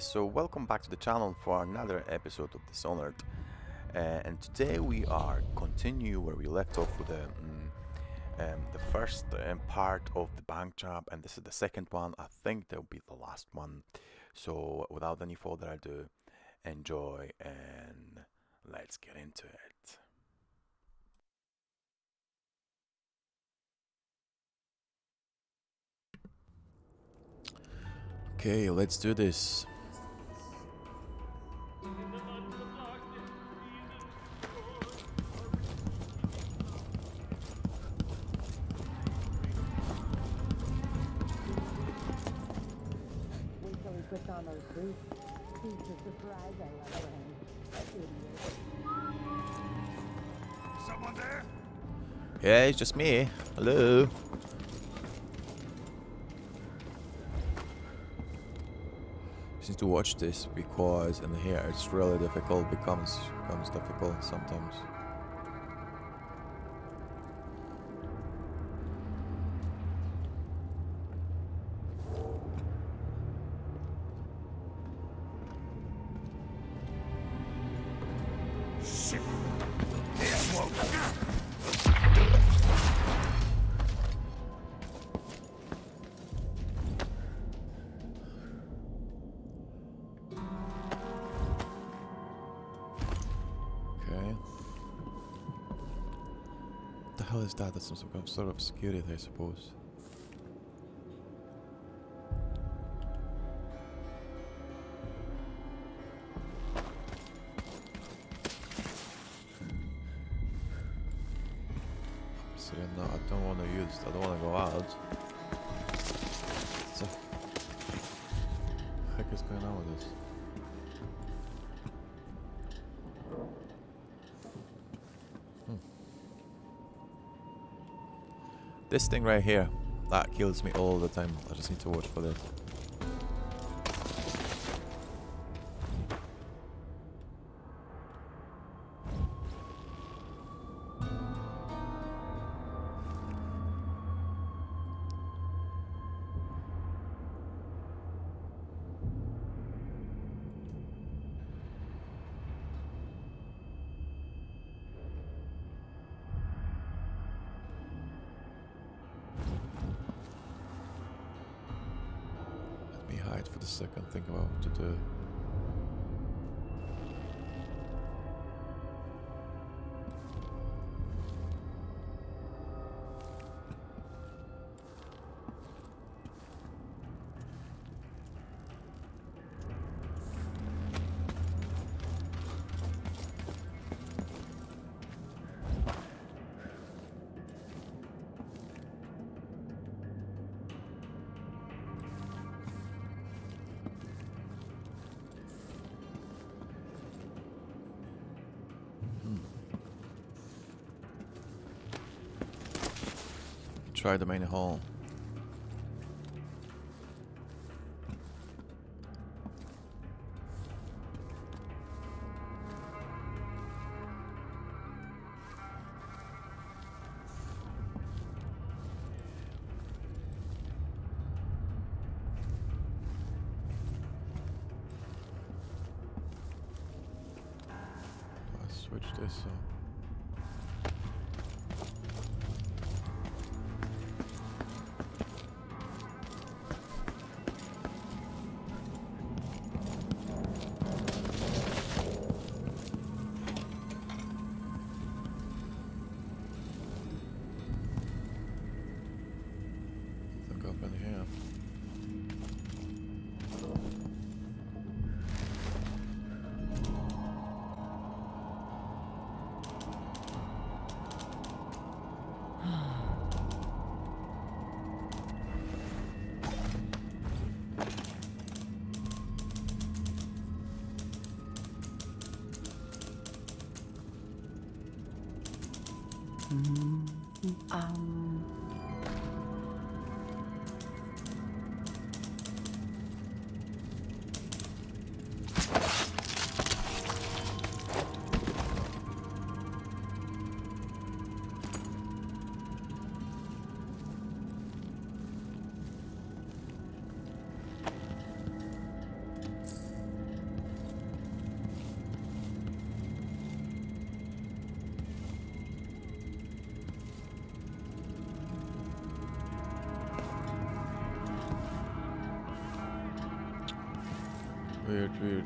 So welcome back to the channel for another episode of Dishonored uh, and today we are continue where we left off with the, um, um, the first um, part of the bank job and this is the second one. I think that will be the last one. So without any further ado enjoy and let's get into it. Okay let's do this Someone there? Yeah, it's just me. Hello. Just need to watch this because in here it's really difficult. Becomes becomes difficult sometimes. Some sort of- security, I suppose. Thing right here, that kills me all the time. I just need to watch for this. Second, think about what Try the main hall. Weird, weird.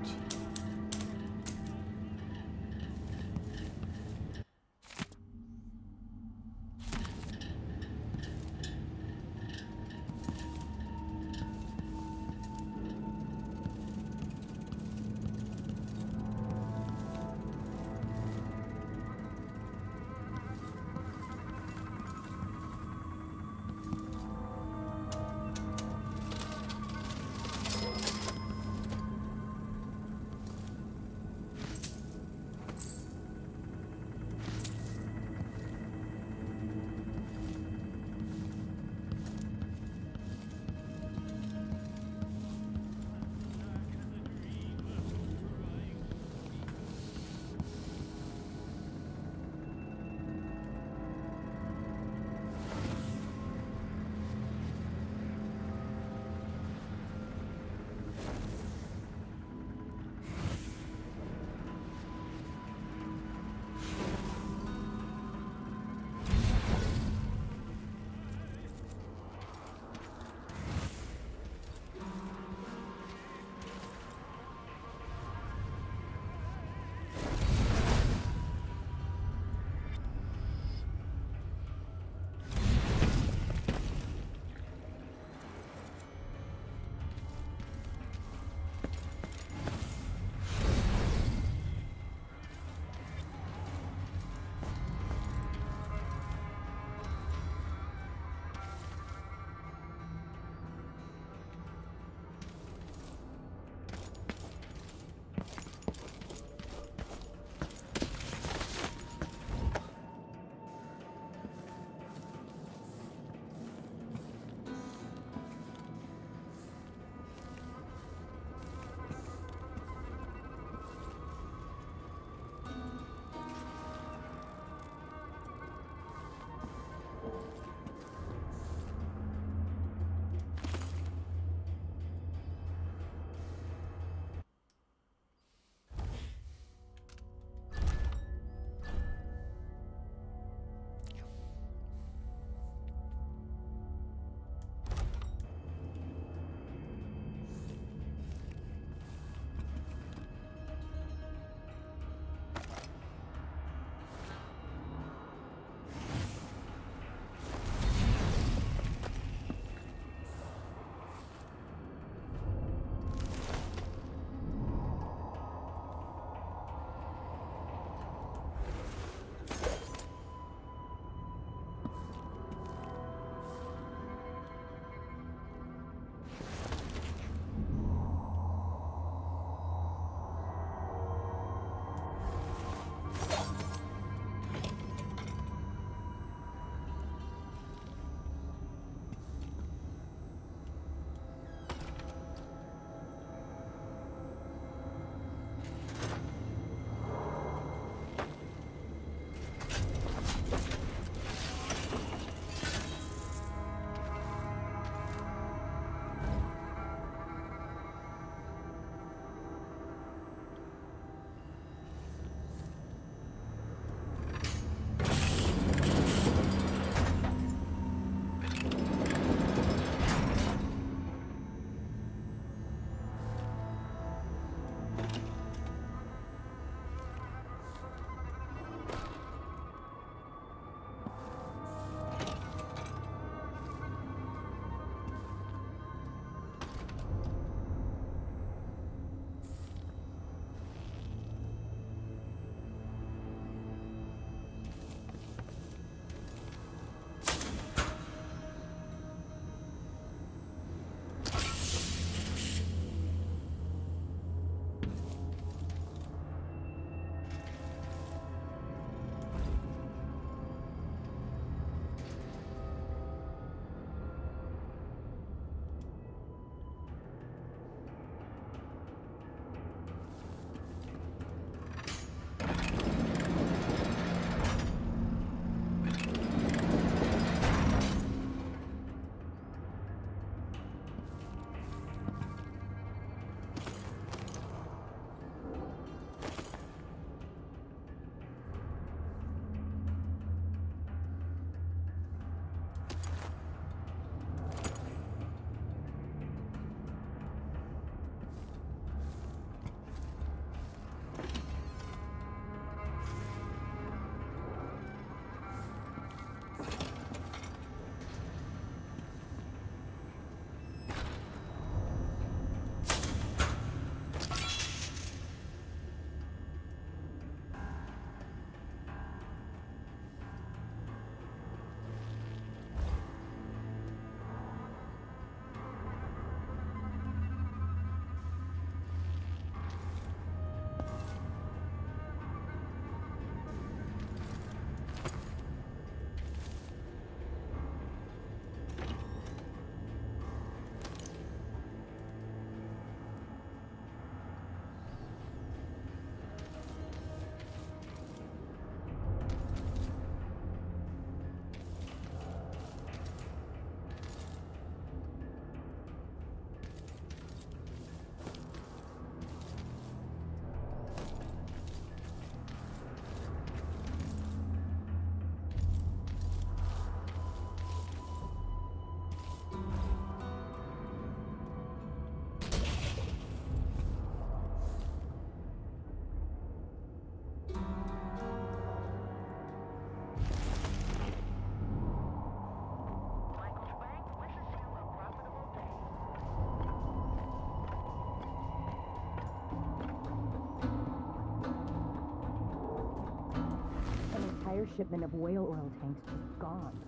Entire shipment of whale oil tanks just gone.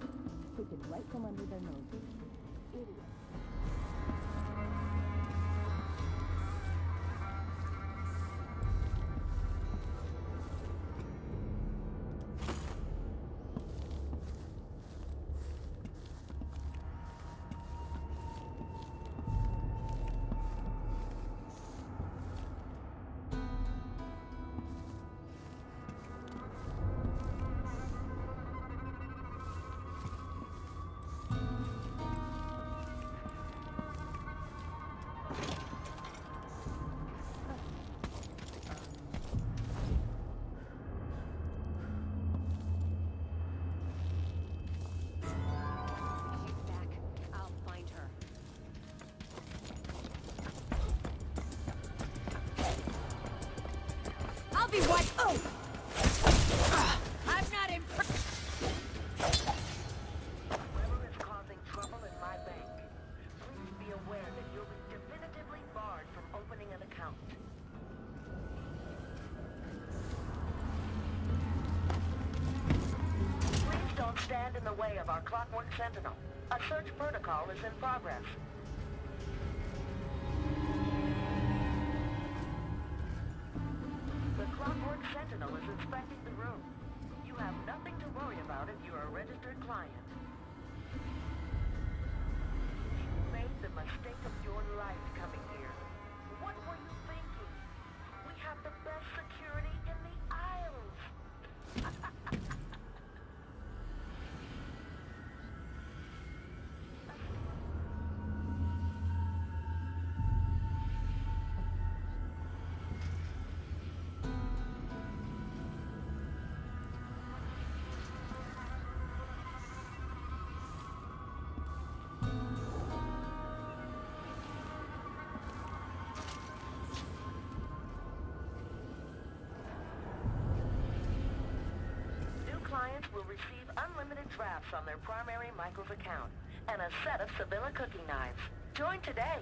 Taken right from under their noses. Idiots. Be what? Oh! I'm not impressed. Whoever is causing trouble in my bank, please be aware that you'll be definitively barred from opening an account. Please don't stand in the way of our Clockwork Sentinel. A search protocol is in progress. Mistake of your life coming here. What were you thinking? We have the best security will receive unlimited drafts on their primary Michaels account and a set of Sevilla cooking knives. Join today.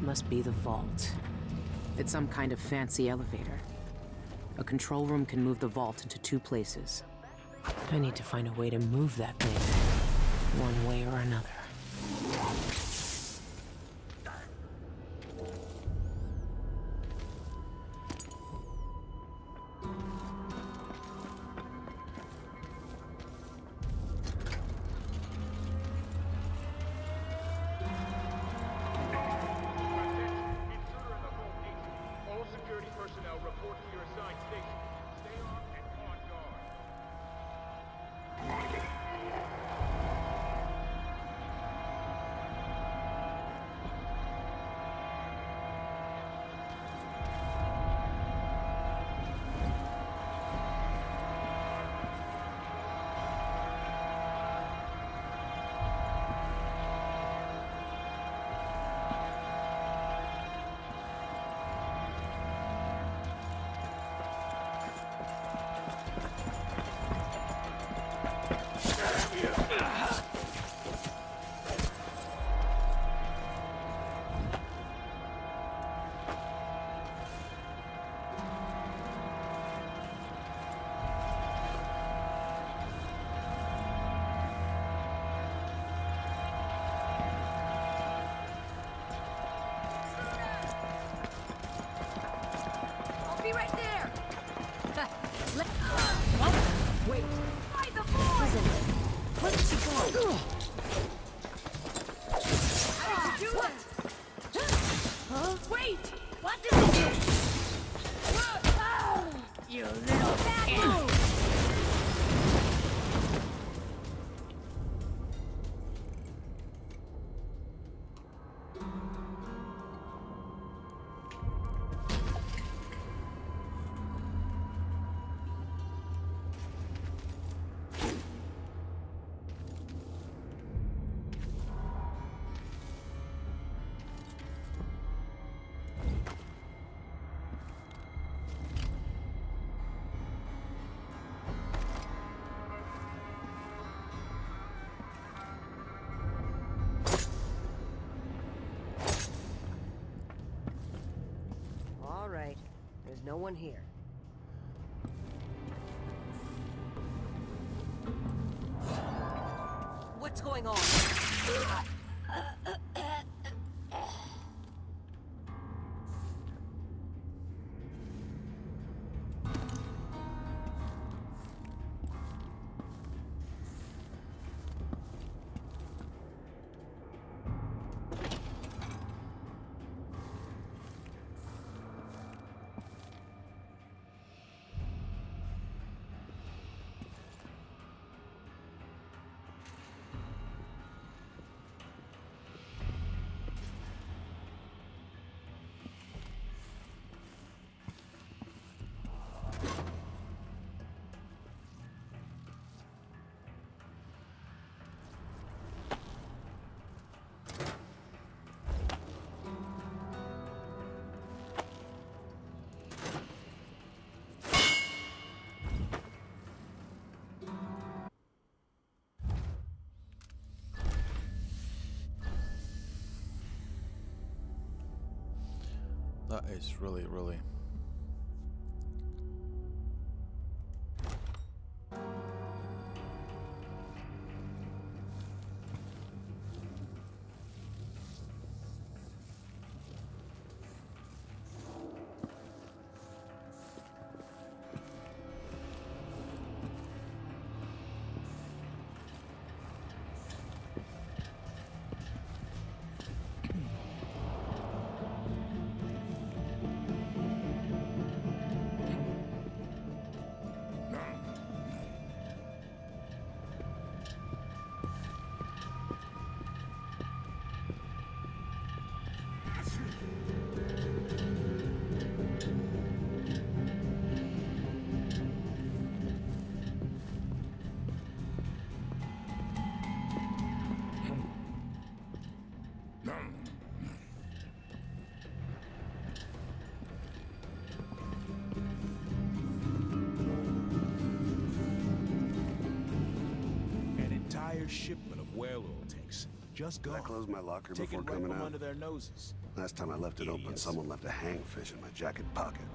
Must be the vault. It's some kind of fancy elevator. A control room can move the vault into two places. I need to find a way to move that thing, one way or another. No one here. Is really, really. Just Did gone. I close my locker Take before right coming out? under their noses. Last time I left it open, someone left a hagfish in my jacket pocket.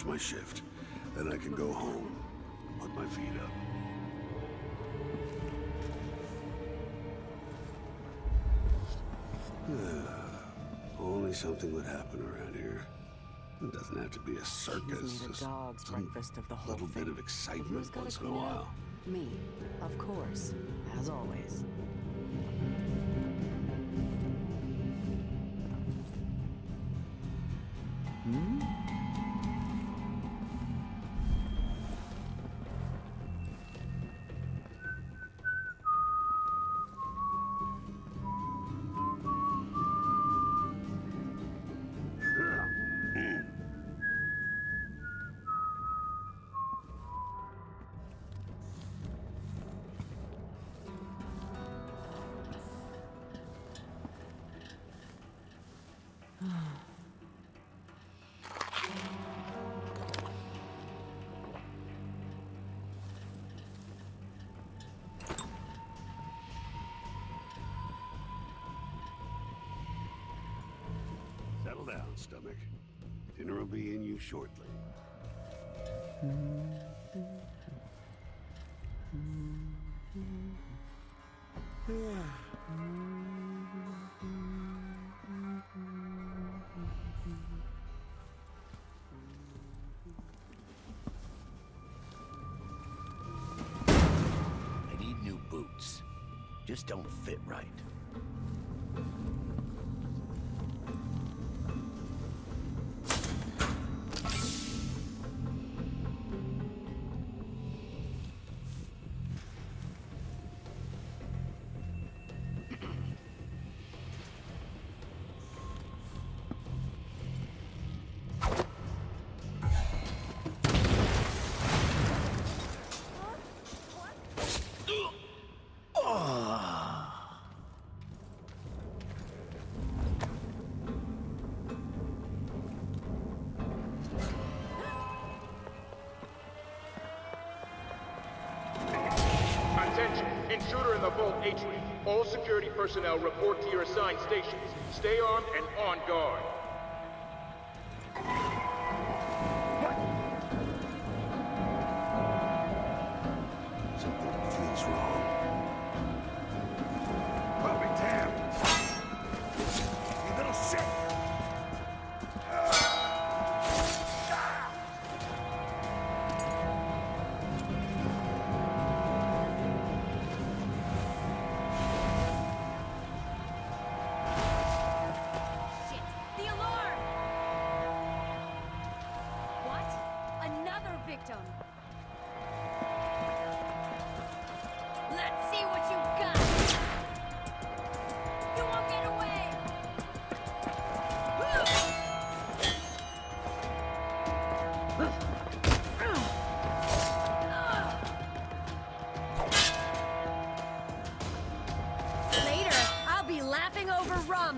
Finish my shift. Then I can go home. Put my feet up. Only something would happen around here. It doesn't have to be a circus. Just dog's breakfast of the whole little thing. bit of excitement once in a while. Me, of course, as always. Down, stomach. Dinner will be in you shortly. I need new boots. Just don't fit right. All security personnel report to your assigned stations. Stay armed and on guard.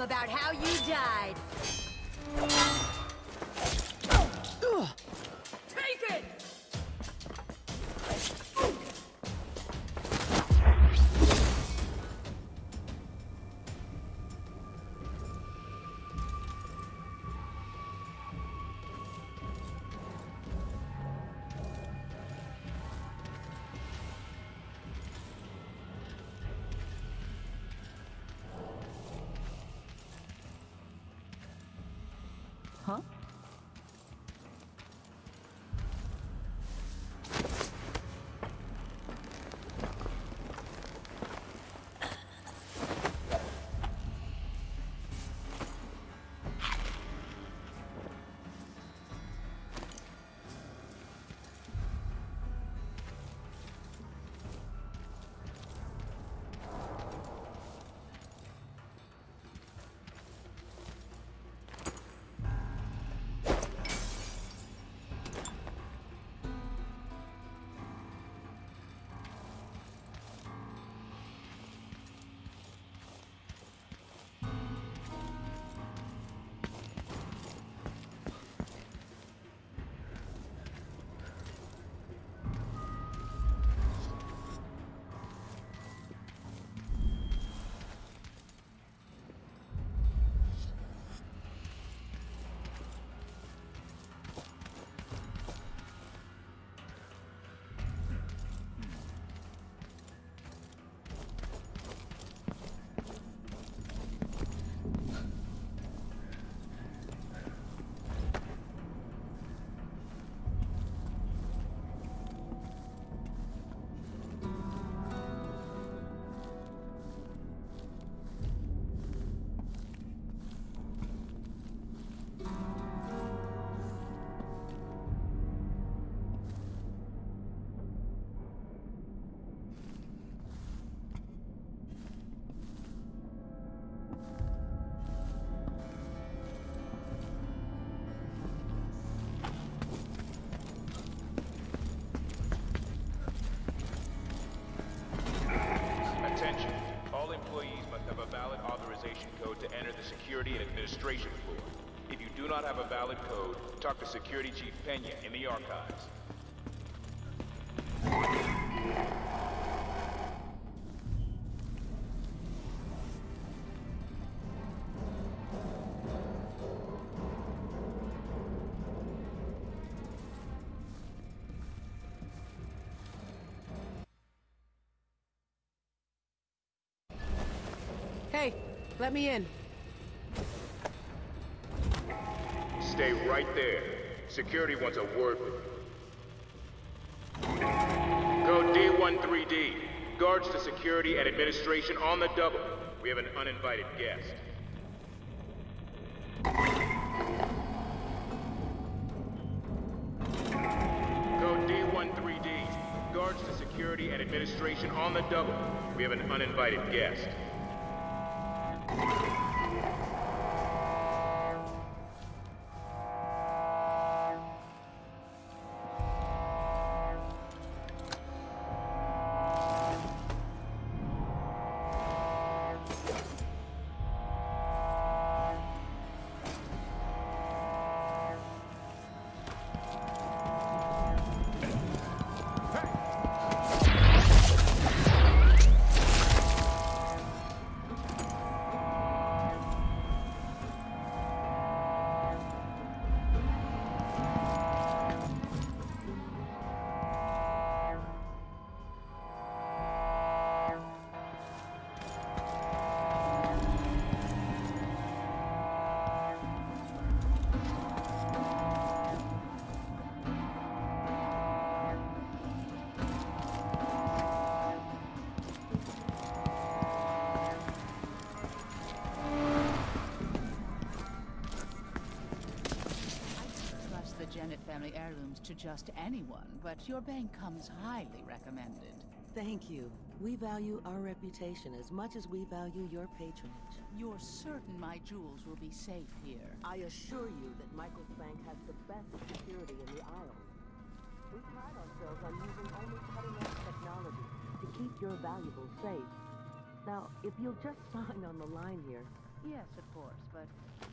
About how you died. the Security and Administration floor. If you do not have a valid code, talk to Security Chief Pena in the archives. Hey, let me in. Stay right there. Security wants a word with you. Code D13D. Guards to security and administration on the double. We have an uninvited guest. Code D13D. Guards to security and administration on the double. We have an uninvited guest. To just anyone, but your bank comes highly recommended. Thank you. We value our reputation as much as we value your patronage. You're certain my jewels will be safe here. I assure you that Michael's Bank has the best security in the Isles. We pride ourselves on using only cutting-edge technology to keep your valuables safe. Now, if you'll just sign on the line here. Yes, of course, but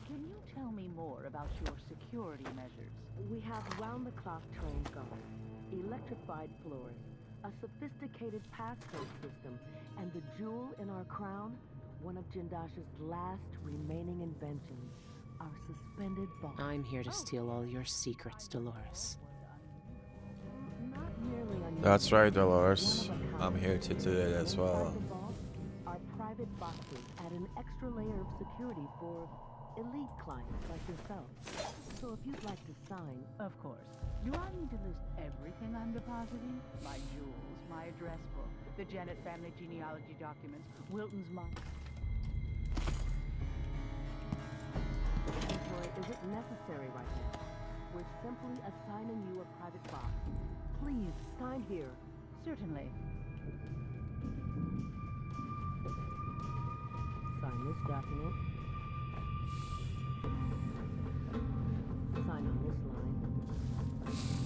can you tell me more about your security measures? We have round-the-clock trained guards, electrified floors, a sophisticated passcode system, and the jewel in our crown, one of Jindosh's last remaining inventions, our suspended vault. I'm here to oh. steal all your secrets, Dolores. Not merely unusual, That's right, Dolores. one of a I'm here to do it as well. Extra layer of security for elite clients like yourself. So if you'd like to sign, Of course. Do I need to list everything I'm depositing? My jewels, my address book, the Janet family genealogy documents, Wilton's mine. inventory isn't necessary right now. We're simply assigning you a private box. Please sign here. Certainly. Sign this document. Sign on this line.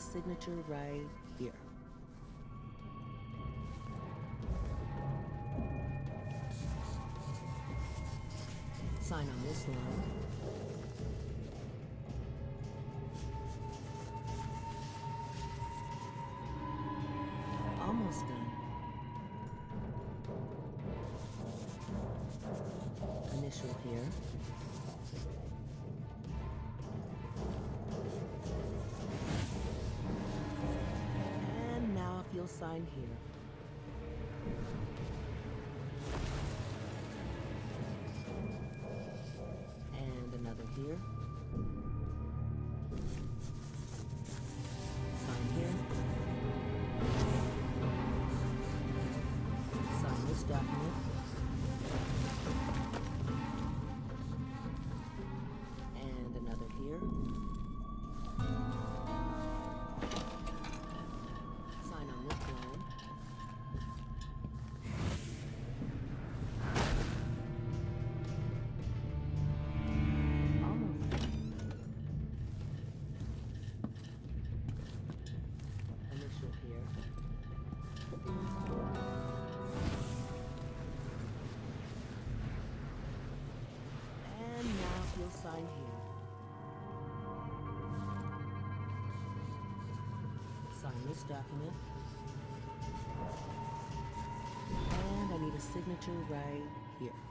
Signature right here. Sign on this line. Almost done. Initial here. Sign here. And another here. this document. And I need a signature right here.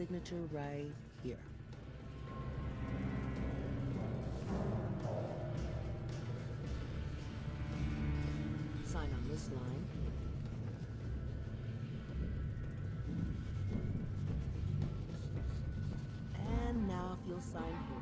signature right here. Sign on this line. And now if you'll sign here.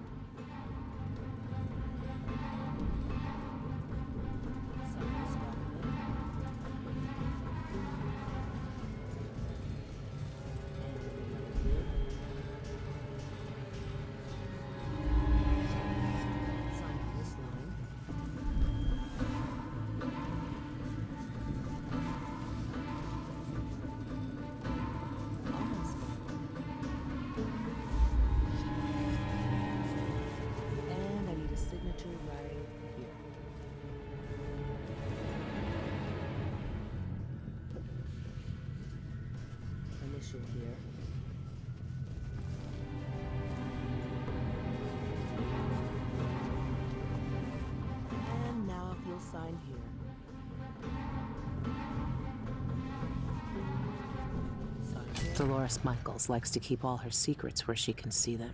Dolores Michaels likes to keep all her secrets where she can see them.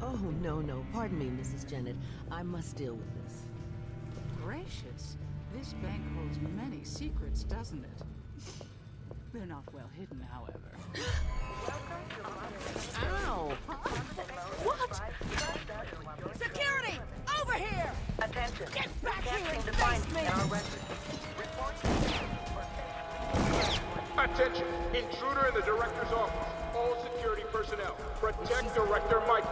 Oh, no, no. Pardon me, Mrs. Jennett. I must deal with this. Gracious. This bank holds many secrets, doesn't it? They're not well hidden, however. Ow! What? Security! Over here! Attention. Get back here and face me! Attention, intruder in the director's office. All security personnel, protect director Mike.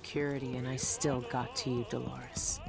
security and I still got to you, Dolores.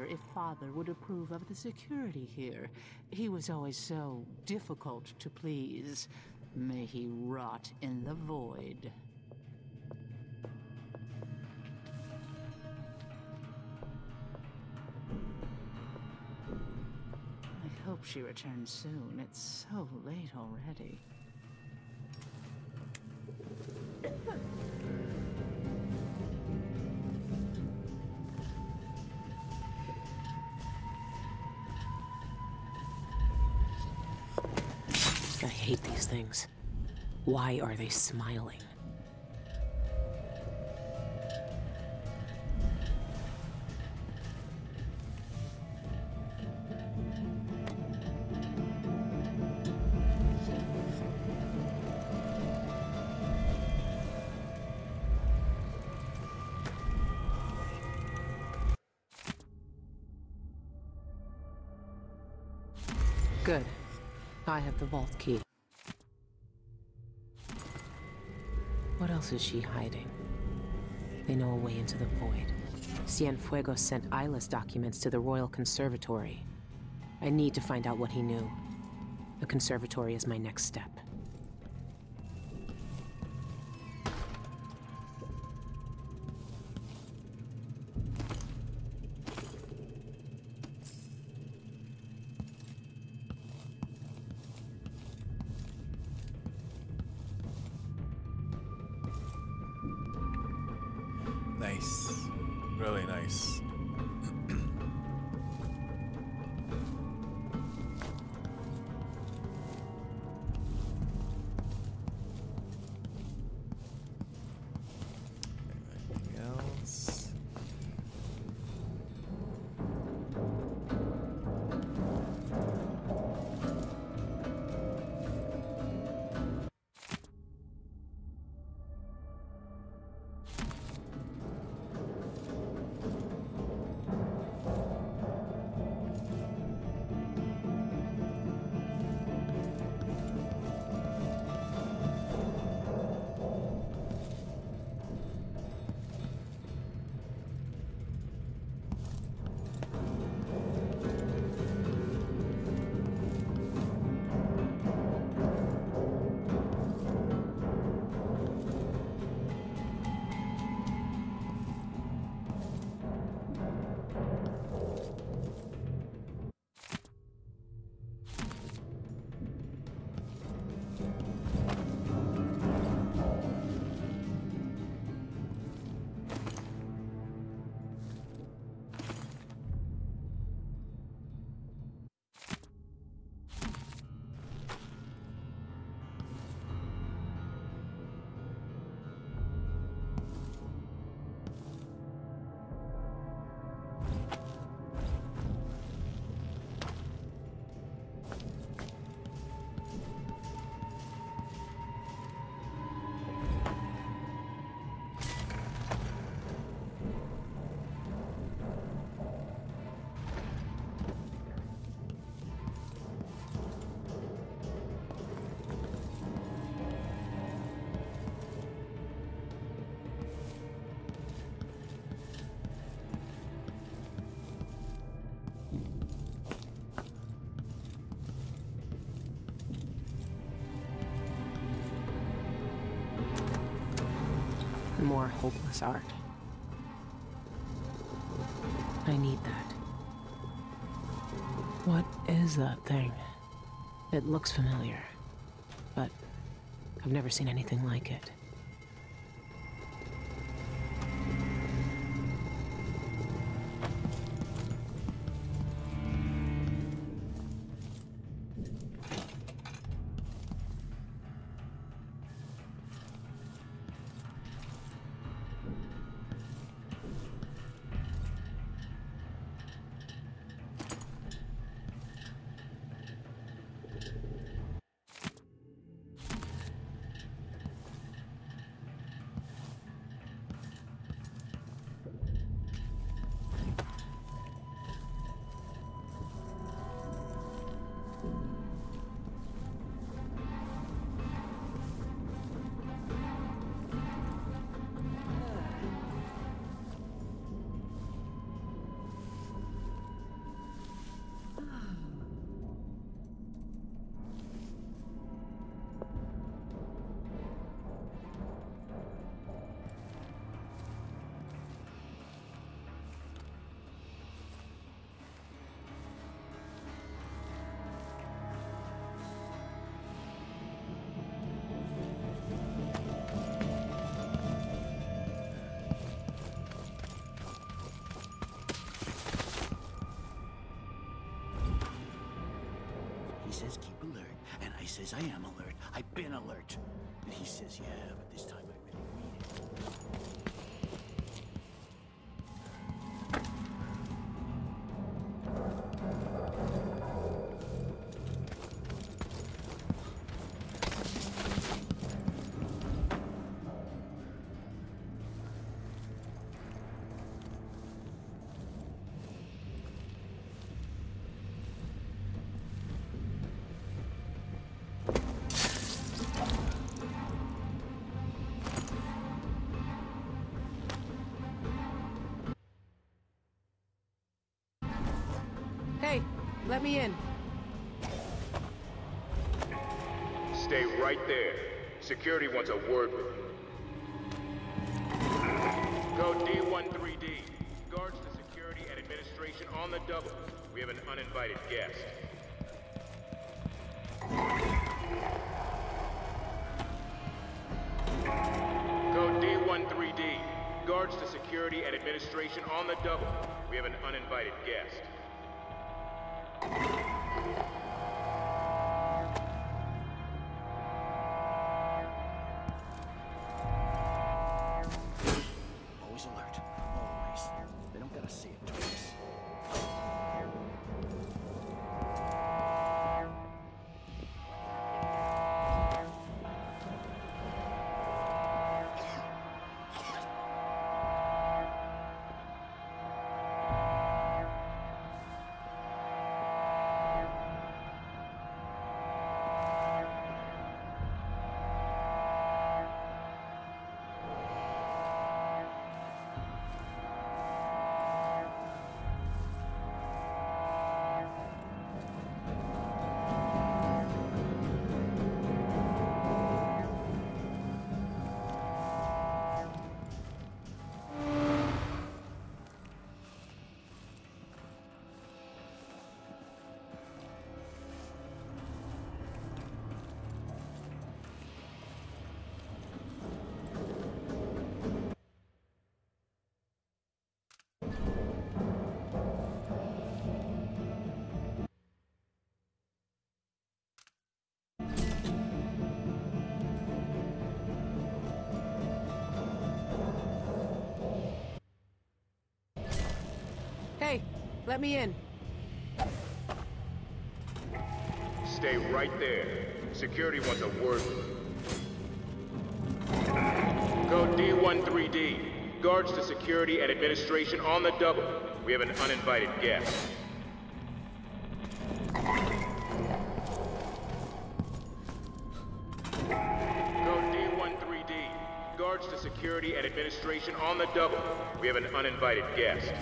Wonder if Father would approve of the security here. He was always so difficult to please. May he rot in the void. I hope she returns soon. It's so late already. Why are they smiling? Good. I have the vault key. Else is she hiding? They know a way into the void. Cienfuegos sent Isla's documents to the Royal Conservatory. I need to find out what he knew. The conservatory is my next step. Nice. Really nice. More hopeless art. I need that. What is that thing? It looks familiar, but I've never seen anything like it. Says keep alert, and I says I am alert. I've been alert. And he says, yeah, but this time let me in. Stay right there. Security wants a word with you. Code D13D. Guards to security and administration on the double. We have an uninvited guest. Go D13D. Guards to security and administration on the double. We have an uninvited guest. Let me in. Stay right there. Security wants a word. Code D13D. Guards to security and administration on the double. We have an uninvited guest. Code D13D. Guards to security and administration on the double. We have an uninvited guest.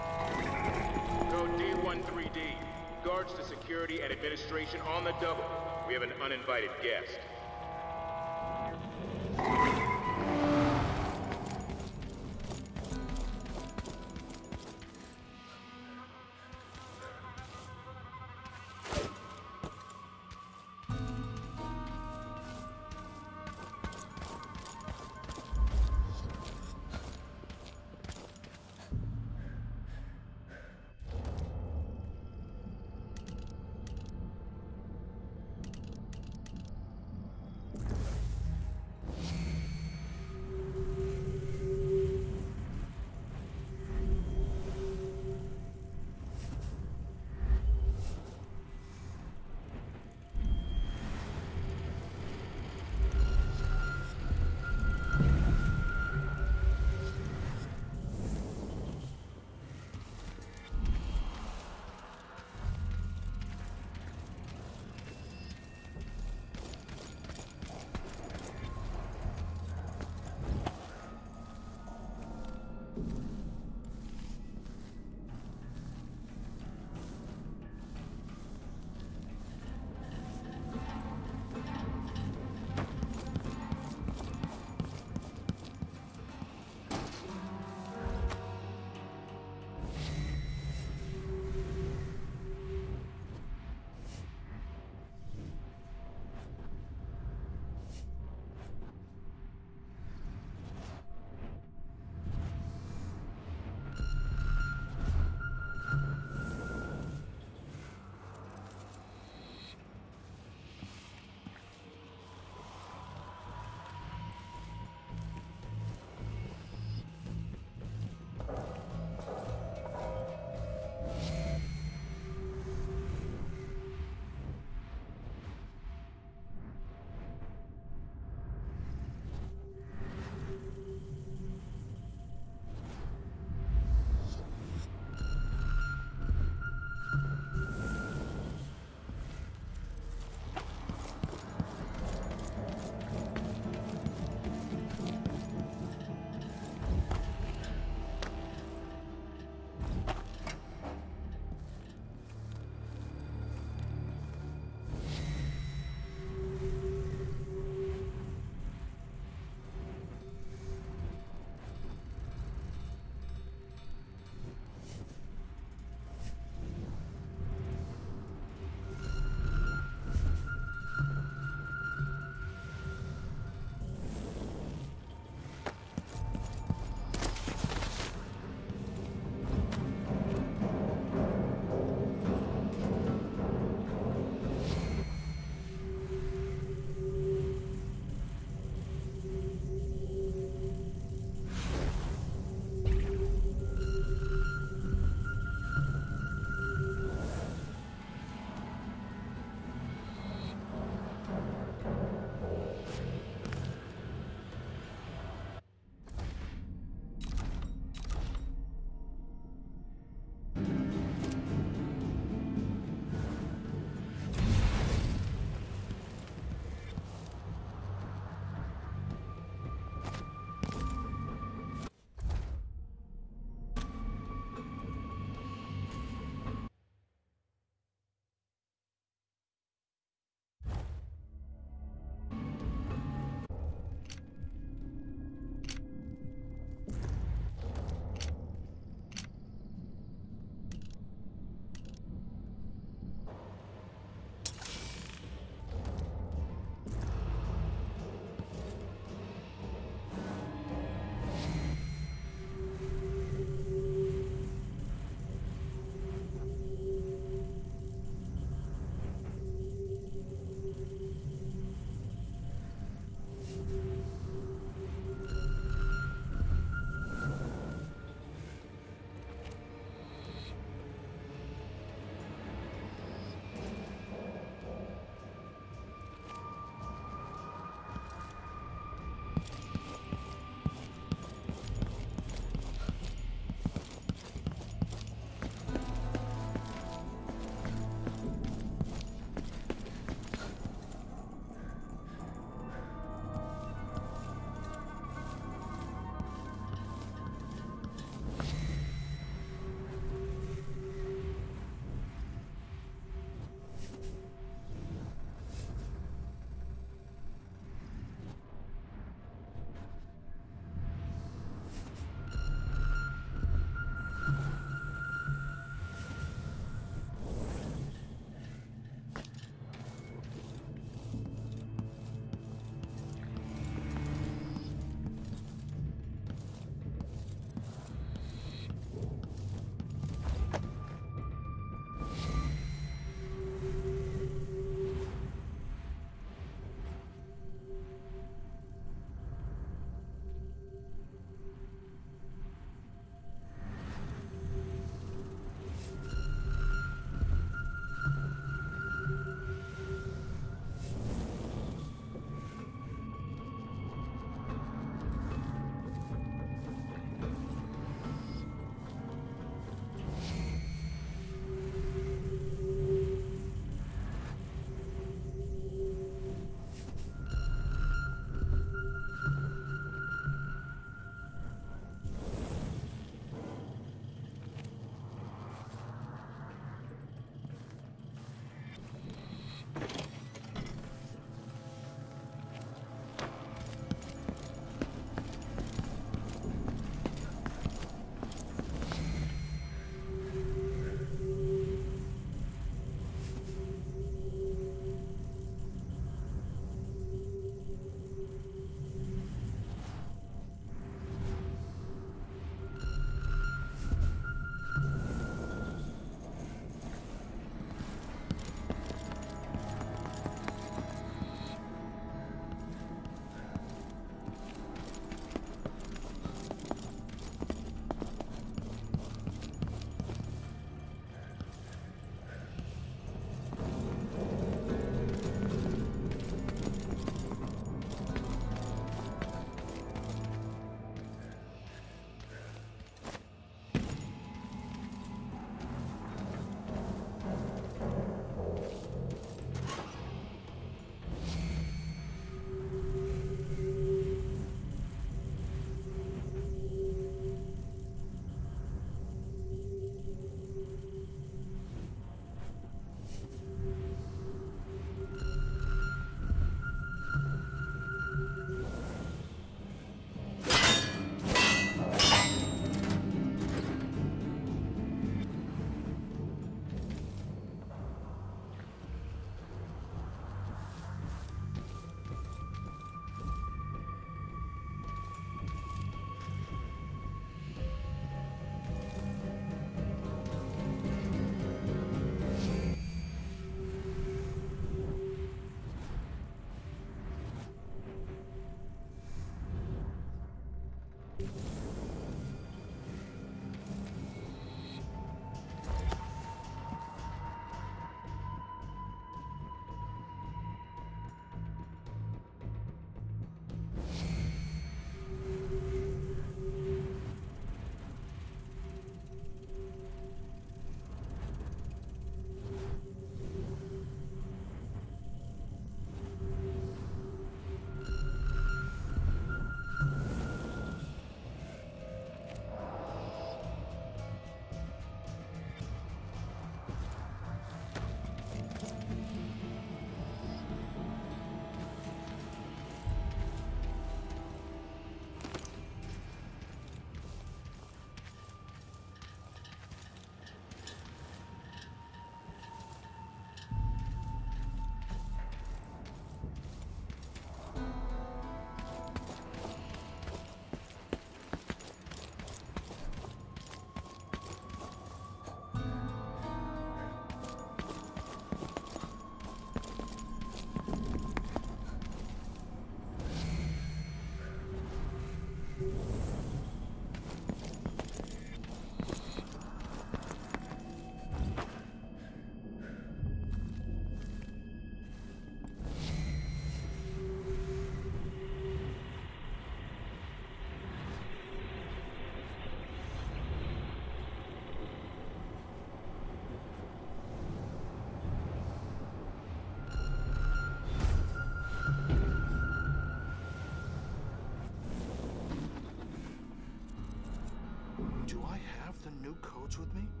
Codes with me?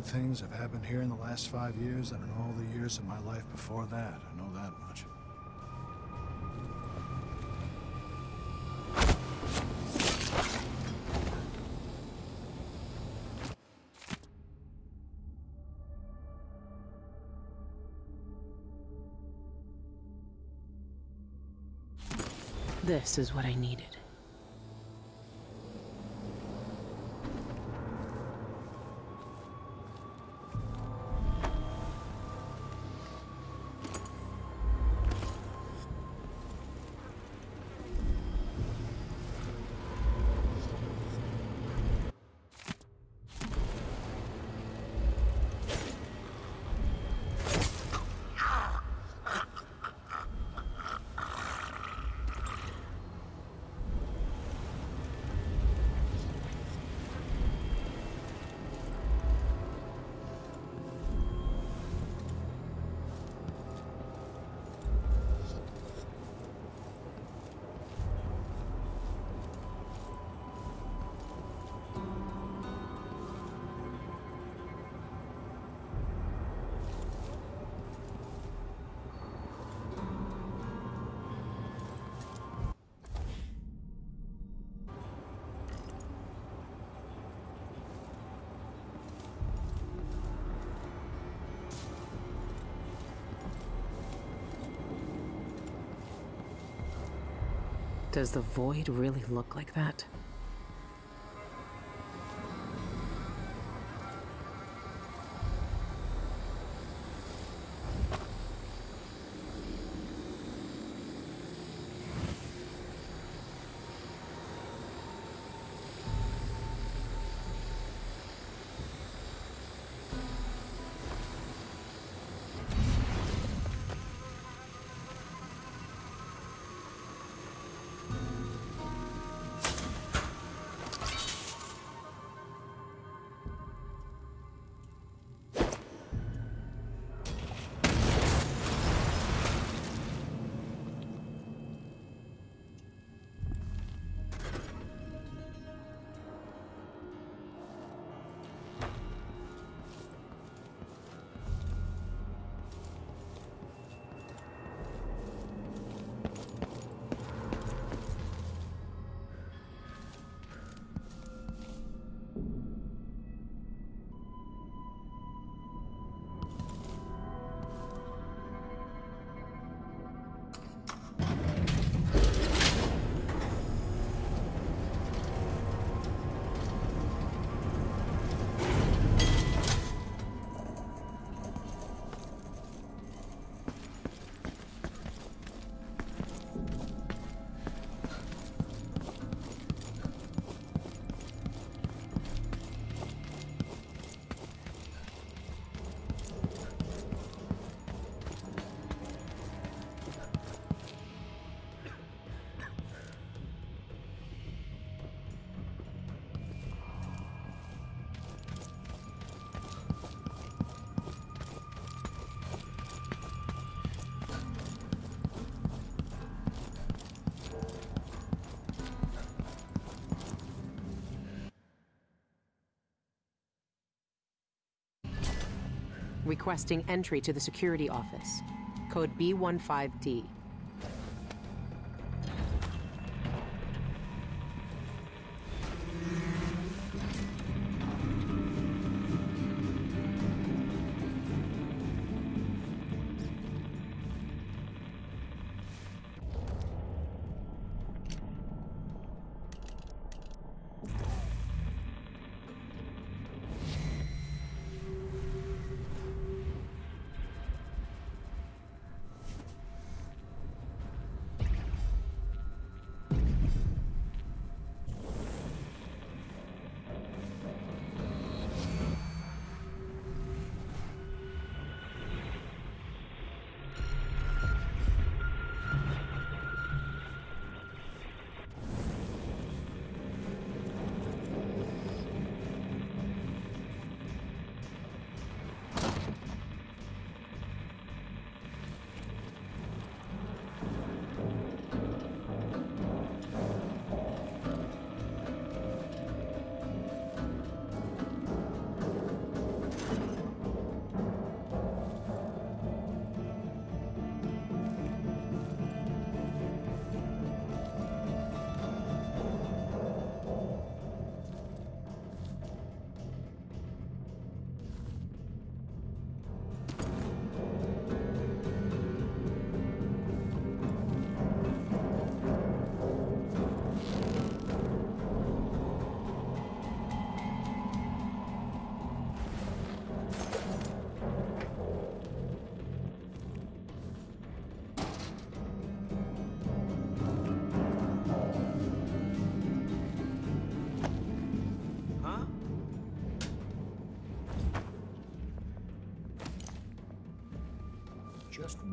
Bad things have happened here in the last five years than in all the years of my life before that. I know that much. This is what I needed. Does the void really look like that? Requesting entry to the security office. Code B15D.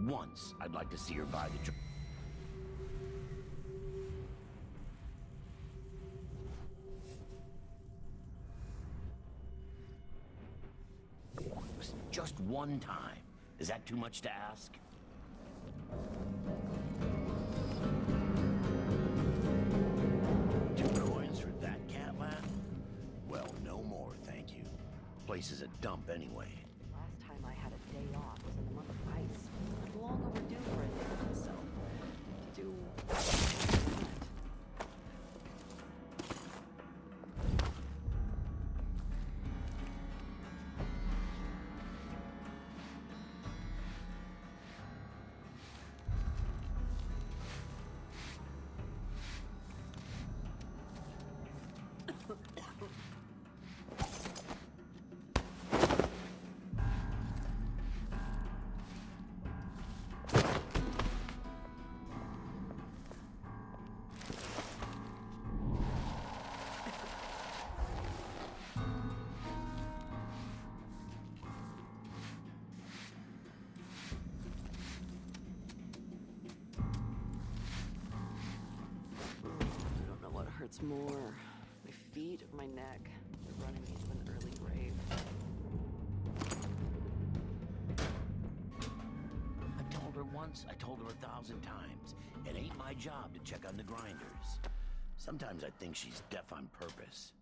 Once, I'd like to see her buy the. dr- Just one time. Is that too much to ask? Two coins for that cat lap? Well, no more, thank you. Place is a dump anyway. Hurts more. My feet my neck. They're running me to an early grave. I told her once, I told her a thousand times. It ain't my job to check on the grinders. Sometimes I think she's deaf on purpose.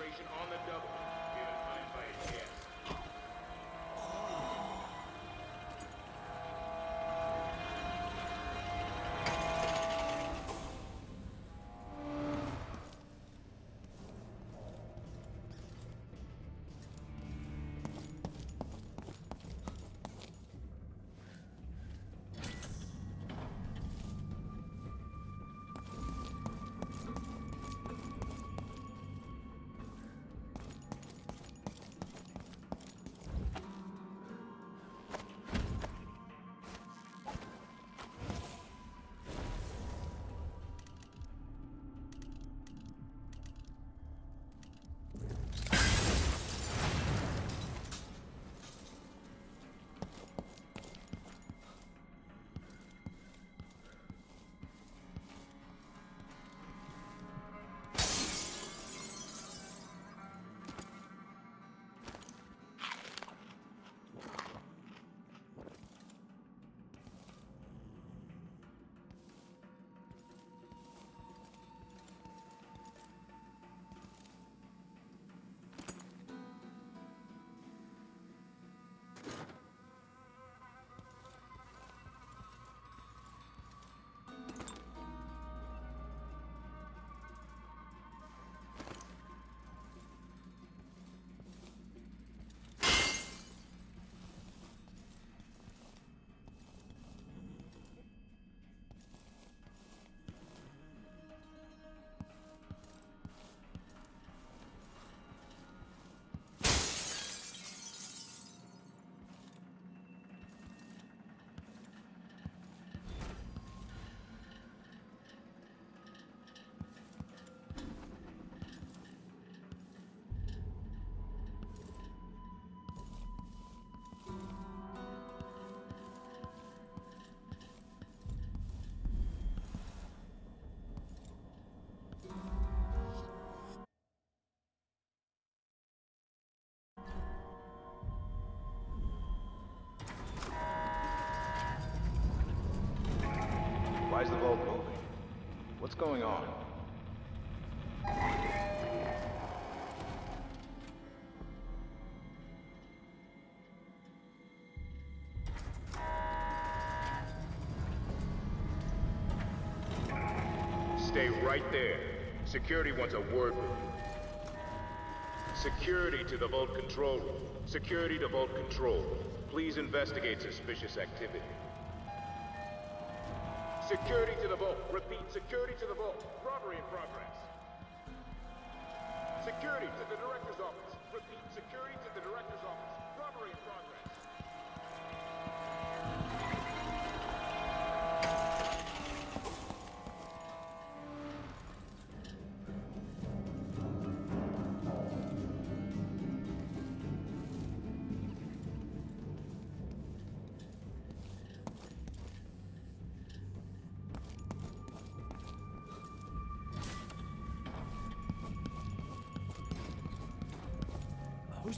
penetration on the double. Why is the vault moving? What's going on? Stay right there. Security wants a word with you. Security to the Vault Control Room. Security to Vault Control. Please investigate suspicious activity. Security to the Vault. Repeat, security to the Vault. Robbery in progress. Security to the Director's Office. Repeat, security to the Director's Office.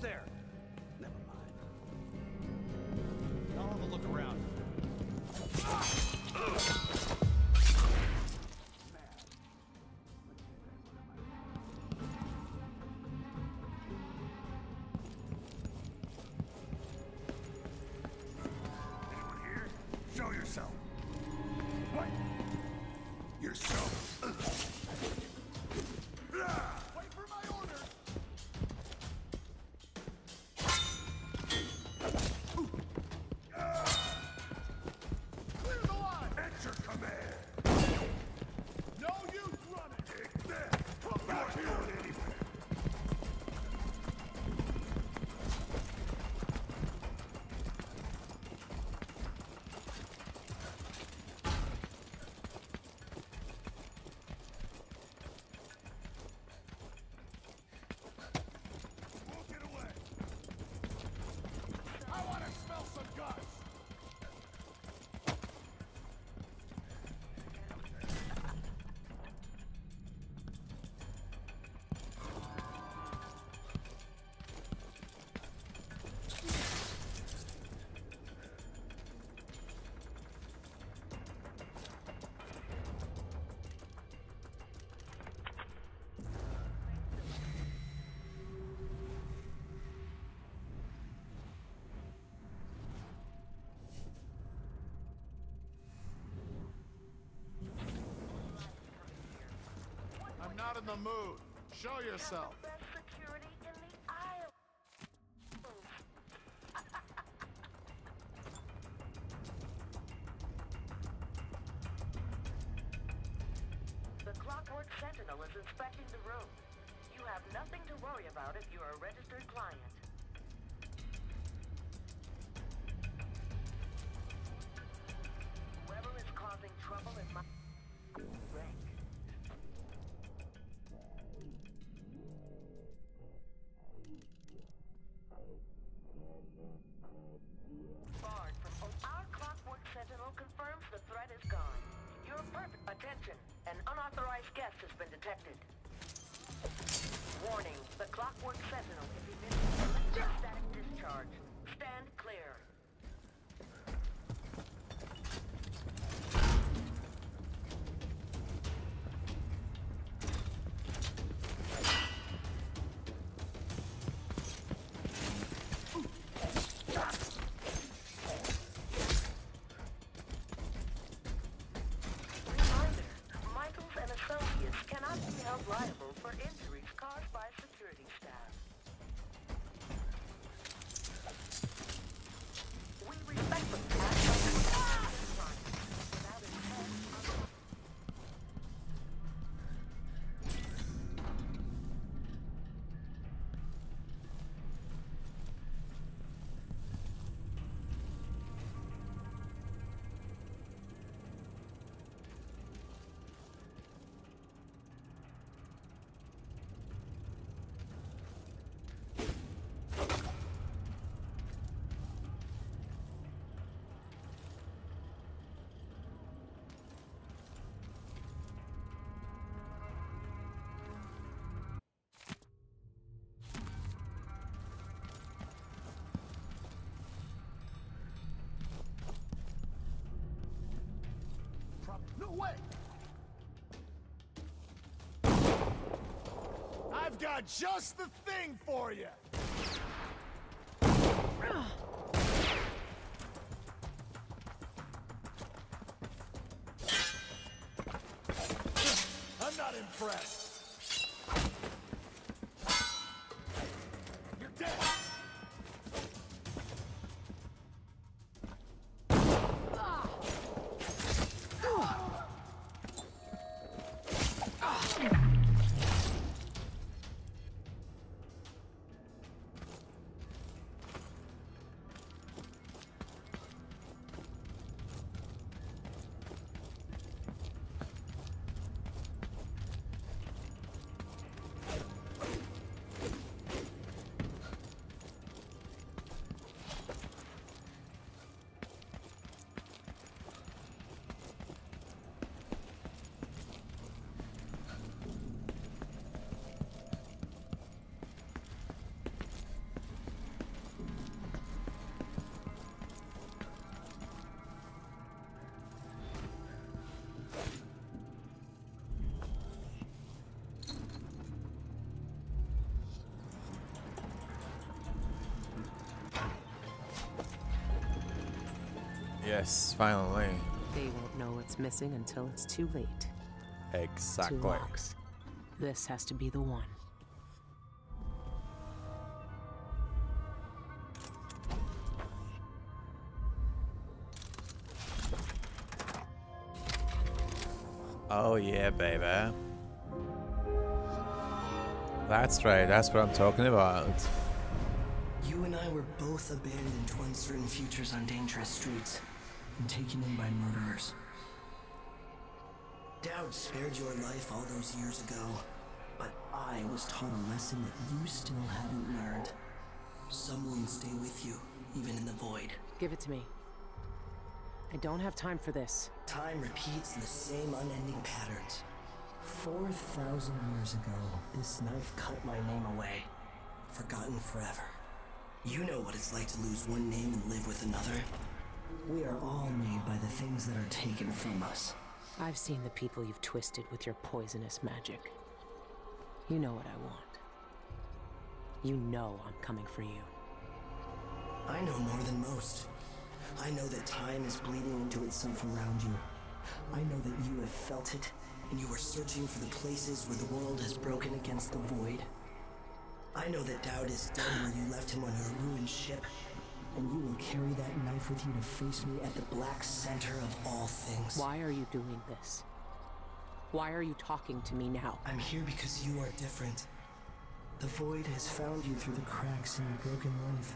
There? I'm not in the mood. Show yourself. Best security in the aisle. The Clockwork Sentinel is inspecting the room. You have nothing to worry about if you're a registered client. Whoever is causing trouble in my... No way! I've got just the thing for you! I'm not impressed. Yes, finally. They won't know what's missing until it's too late. Exactly. Two locks. This has to be the one. Oh yeah, baby. That's right, that's what I'm talking about. You and I were both abandoned to uncertain futures on dangerous streets and taken in by murderers. Daud spared your life all those years ago, but I was taught a lesson that you still haven't learned. Someone wounds stay with you, even in the void. Give it to me. I don't have time for this. Time repeats the same unending patterns. 4,000 years ago, this knife cut my name away. Forgotten forever. You know what it's like to lose one name and live with another. We are all made by the things that are taken from us. I've seen the people you've twisted with your poisonous magic. You know what I want. You know I'm coming for you. I know more than most. I know that time is bleeding into itself around you. I know that you have felt it, and you are searching for the places where the world has broken against the void. I know that Daud is dead where you left him on a ruined ship, and you will carry that knife with you to face me at the black center of all things. Why are you doing this? Why are you talking to me now? I'm here because you are different. The void has found you through the cracks in your broken life.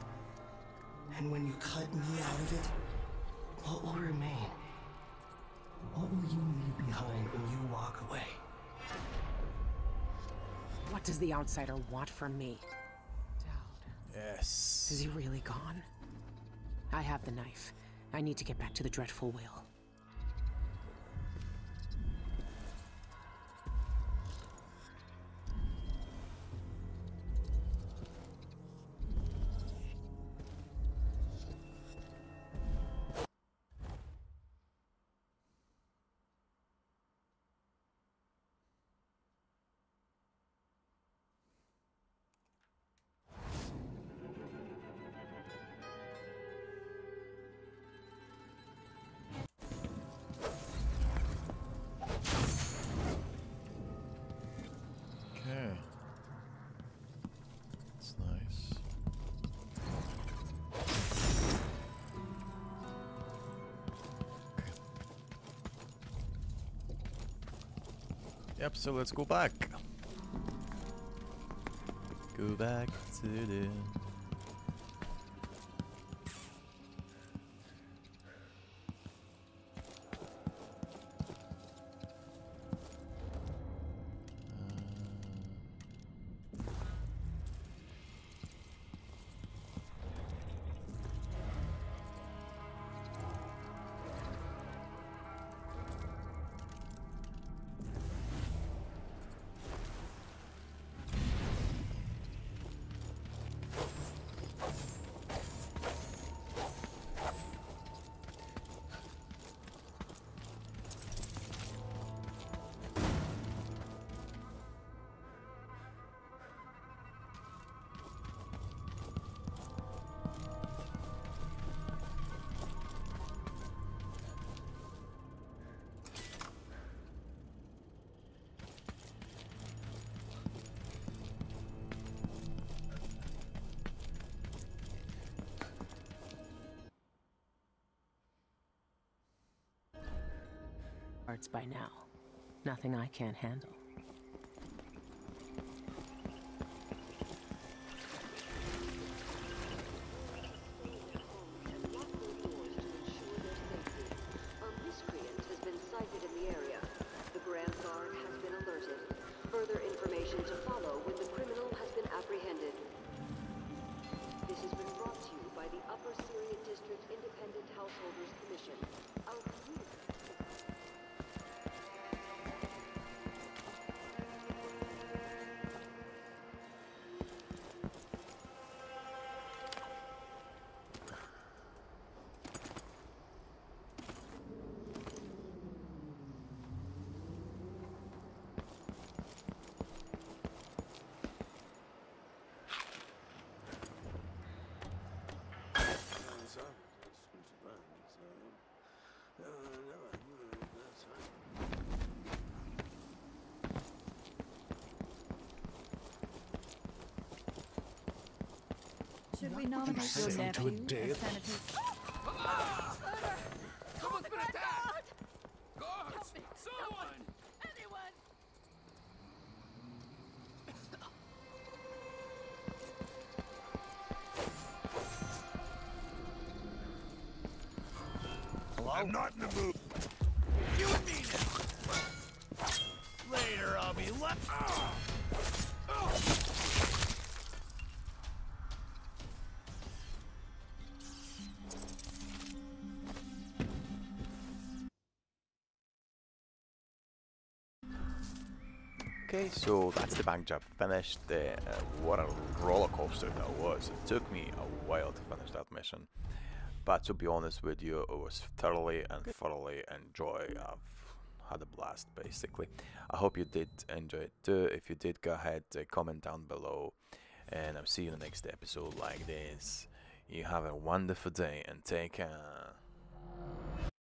And when you cut me out of it, what will remain? What will you leave behind when you walk away? What does the outsider want from me? Doubt. Yes. Is he really gone? I have the knife. I need to get back to the Dreadful Wale. Yep, so let's go back. Go back to the by now. Nothing I can't handle. Should we nominate say your to a nephew day- as senator? Someone's been attacked! Guards! Someone! Anyone! Hello? I'm not in the mood. Okay, so that's the bank job finished. Uh, uh, what a roller coaster that was. It took me a while to finish that mission. But to be honest with you, it was thoroughly and thoroughly enjoy. I've had a blast basically. I hope you did enjoy it too. If you did, go ahead, uh, comment down below. And I'll see you in the next episode like this. You have a wonderful day and take care.